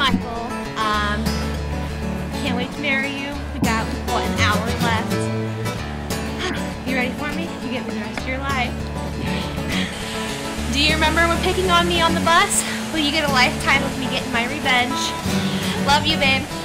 Michael. Um, can't wait to marry you. We got, what, an hour left. You ready for me? You get me the rest of your life. Do you remember when picking on me on the bus? Will you get a lifetime of me getting my revenge? Love you, babe.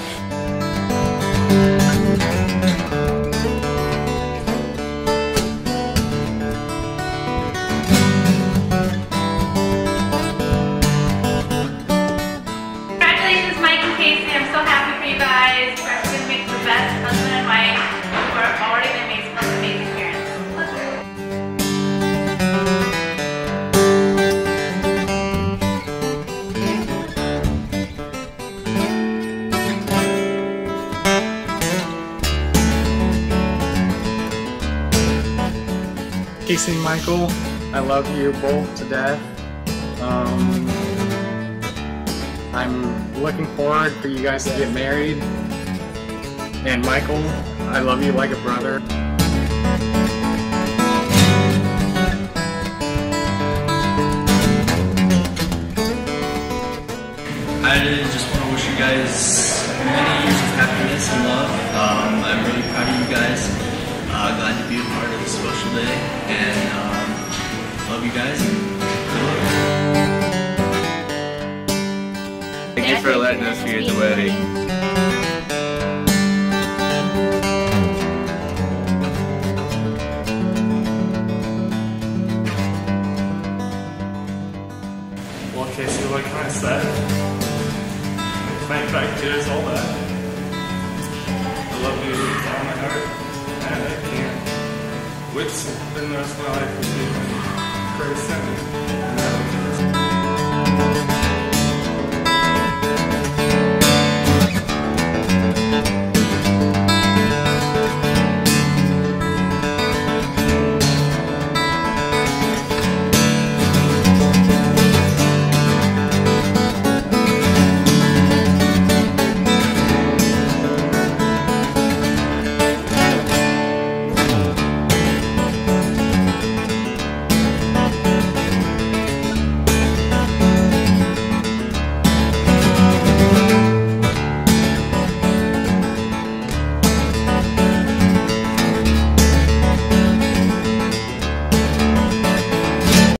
Casey Michael, I love you both to death. Um, I'm looking forward for you guys to get married. And Michael, I love you like a brother. I just want to wish you guys many years of happiness and love. Um, I'm really proud of you guys. Thank you for letting us be at the wedding. Well, Casey, what can I say? Thank back tears, all that. I love you with all my heart, and I can't wait to spend the rest of my life with you. Grace and